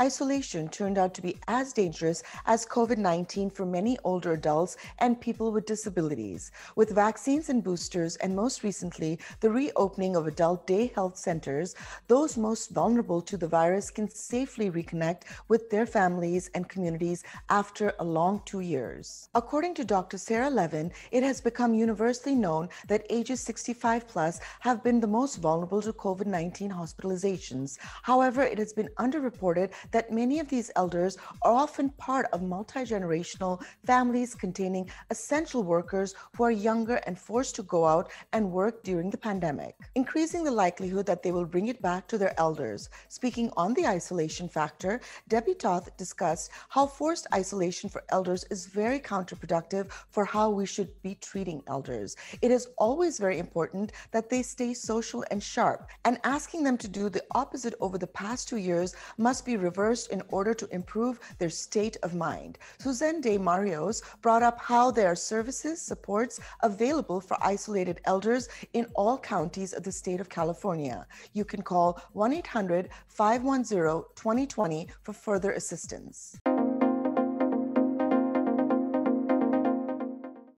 isolation turned out to be as dangerous as COVID 19 for many older adults and people with disabilities. With vaccines and boosters, and most recently, the reopening of adult day health centers, those most vulnerable to the virus can safely reconnect with their families and communities after a long two years. According to Dr. Sarah Levin, it has become universally known that ages 65 plus have been the most vulnerable to COVID 19 hospitalizations. However, it has been underreported that many of these elders are often part of multi generational families containing essential workers who are younger and forced to go out and work during the pandemic, increasing the likelihood that they will bring it back to their elders. Speaking on the isolation factor, Debbie Toth discussed how forced isolation for elders is very counterproductive for how we should be treating elders. It is always very important that they stay social and sharp, and asking them to do the opposite over the past two years must be reversed in order to improve their state of mind. Suzanne DeMarois brought up how there are services, supports available for isolated elders in all counties of the state of California. You can call 1 800 510 2020 for further assistance.